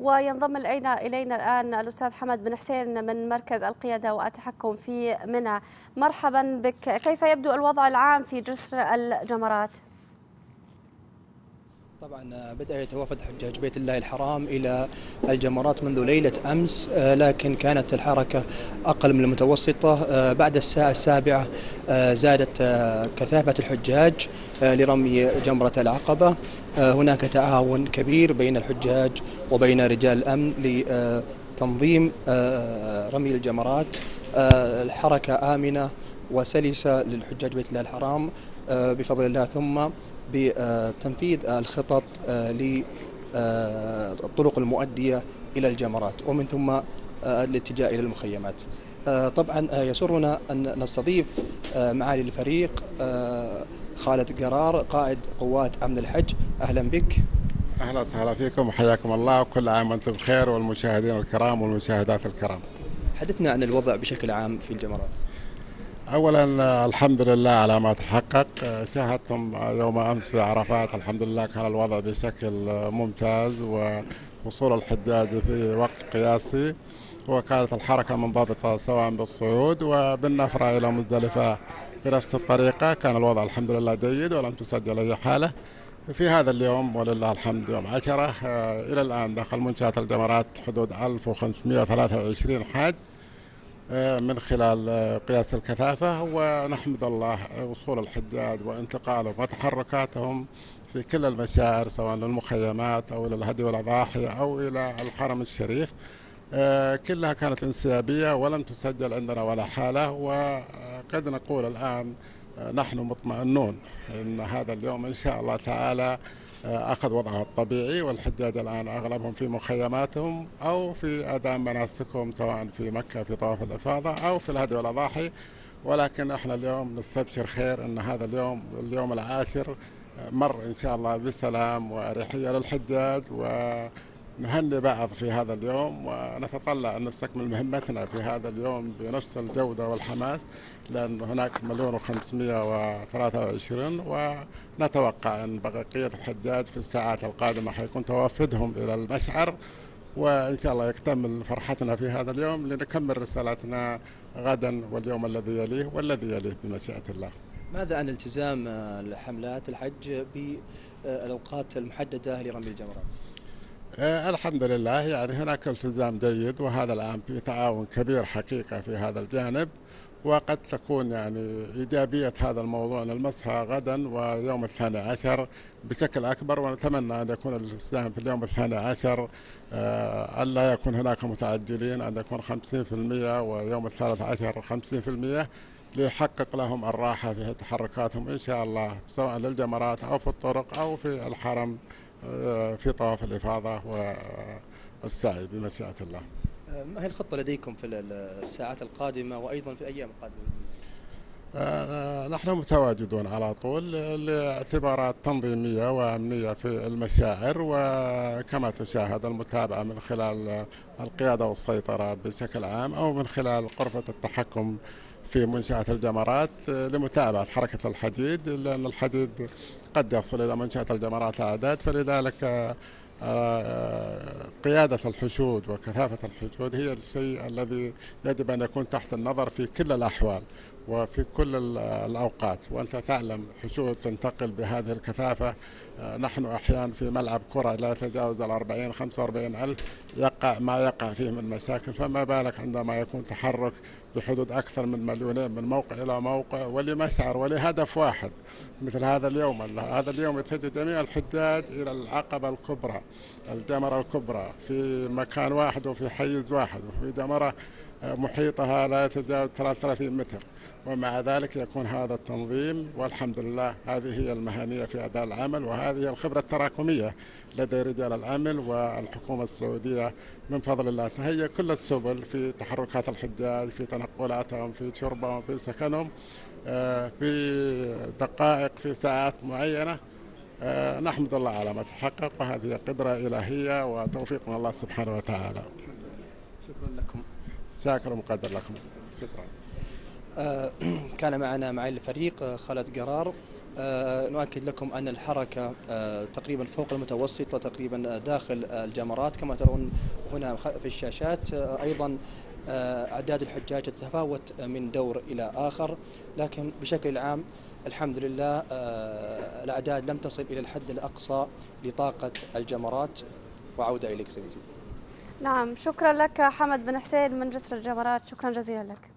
وينضم إلينا إلينا الآن الأستاذ حمد بن حسين من مركز القيادة والتحكم في منى. مرحبا بك. كيف يبدو الوضع العام في جسر الجمرات؟ طبعا بدأ يتوافد حجاج بيت الله الحرام إلى الجمرات منذ ليلة أمس لكن كانت الحركة أقل من المتوسطة. بعد الساعة السابعة زادت كثافة الحجاج. لرمي جمرة العقبة. هناك تعاون كبير بين الحجاج وبين رجال الأمن لتنظيم رمي الجمرات. الحركة آمنة وسلسة للحجاج بيت الله الحرام. بفضل الله ثم بتنفيذ الخطط للطرق المؤدية إلى الجمرات ومن ثم الاتجاه إلى المخيمات. طبعا يسرنا أن نستضيف معالي الفريق خالد قرار قائد قوات أمن الحج. أهلا بك. أهلا وسهلا فيكم وحياكم الله. وكل عام وأنتم بخير والمشاهدين الكرام والمشاهدات الكرام. حدثنا عن الوضع بشكل عام في الجمرات. اولا الحمد لله على ما تحقق. شاهدتم يوم أمس في عرفات. الحمد لله كان الوضع بشكل ممتاز ووصول الحجاج في وقت قياسي. وكانت الحركة منضبطه سواء بالصعود وبالنفره إلى مزدلفة بنفس الطريقة. كان الوضع الحمد لله جيد ولم تسجل أي حالة. في هذا اليوم ولله الحمد يوم عشرة إلى الآن دخل منشأة الجمرات حدود 1523 حاج من خلال قياس الكثافة. ونحمد الله وصول الحجاج وانتقالهم وتحركاتهم في كل المسائر سواء للمخيمات أو إلى الهدي والأضاحي أو إلى الحرم الشريف. كلها كانت انسيابية ولم تسجل عندنا ولا حالة وقد نقول الآن نحن مطمئنون أن هذا اليوم إن شاء الله تعالى أخذ وضعه الطبيعي والحجاج الآن أغلبهم في مخيماتهم أو في أداء مناسكهم سواء في مكة في طواف الإفاضة أو في الهدي والأضاحي. ولكن إحنا اليوم نستبشر خير أن هذا اليوم اليوم العاشر مر إن شاء الله بسلام وأريحية للحجاج و نهني بعض في هذا اليوم ونتطلع أن نستكمل مهمتنا في هذا اليوم بنفس الجودة والحماس لأن هناك مليون وخمسمائة وثلاثة وعشرين ونتوقع أن بقية الحجاج في الساعات القادمة حيكون توافدهم إلى المشعر وإن شاء الله يكتمل فرحتنا في هذا اليوم لنكمل رسالتنا غدا واليوم الذي يليه والذي يليه بمشيئة الله ماذا عن التزام الحملات الحج بالأوقات المحددة لرمي الجمرات؟ آه الحمد لله يعني هناك التزام جيد وهذا العام في تعاون كبير حقيقة في هذا الجانب وقد تكون يعني إيجابية هذا الموضوع نلمسها غدا ويوم الثاني عشر بشكل أكبر ونتمنى أن يكون الالتزام في اليوم الثاني عشر آه ألا يكون هناك متعجلين أن يكون 50% ويوم الثالث عشر 50% ليحقق لهم الراحة في تحركاتهم إن شاء الله سواء للجمرات أو في الطرق أو في الحرم. في طواف الإفاضة والسعي بمشيئة الله ما هي الخطة لديكم في الساعات القادمة وأيضا في الأيام القادمة؟ نحن متواجدون على طول لاعتبارات تنظيمية وأمنية في المشاعر وكما تشاهد المتابعة من خلال القيادة والسيطرة بشكل عام أو من خلال غرفة التحكم في منشأة الجمرات لمتابعة حركة الحديد لأن الحديد قد يصل إلى منشأة الجمرات أعداد فلذلك قيادة الحشود وكثافة الحشود هي الشيء الذي يجب أن يكون تحت النظر في كل الأحوال. وفي كل الأوقات وأنت تعلم حشود تنتقل بهذه الكثافة. نحن أحيانا في ملعب كرة لا يتجاوز الأربعين خمسة وأربعين ألف يقع ما يقع فيه من مشاكل. فما بالك عندما يكون تحرك بحدود أكثر من مليونين من موقع إلى موقع ولمسعر ولهدف واحد مثل هذا اليوم. هذا اليوم يتجه جميع الحجاج إلى العقبة الكبرى الجمرة الكبرى في مكان واحد وفي حيز واحد وفي جمرة محيطها لا يتجاوز 33 متر ومع ذلك يكون هذا التنظيم والحمد لله هذه هي المهنية في أداء العمل وهذه الخبرة التراكمية لدى رجال العمل والحكومة السعودية. من فضل الله تهيأ كل السبل في تحركات الحجاج في تنقلاتهم في شربهم في سكنهم في دقائق في ساعات معينة. نحمد الله على ما تحقق وهذه قدرة إلهية وتوفيق من الله سبحانه وتعالى. شكرا لكم. شاكر ومقدر لكم. شكرا. كان معنا معي الفريق خالد قرار. آه، نؤكد لكم أن الحركة آه، تقريبا فوق المتوسطة تقريبا داخل الجمرات كما ترون هنا في الشاشات. آه، أيضا أعداد الحجاج تتفاوت من دور إلى آخر. لكن بشكل عام الحمد لله الأعداد لم تصل إلى الحد الأقصى لطاقة الجمرات. وعودة إليك سيدي. نعم شكرا لك حمد بن حسين من جسر الجمرات شكرا جزيلا لك.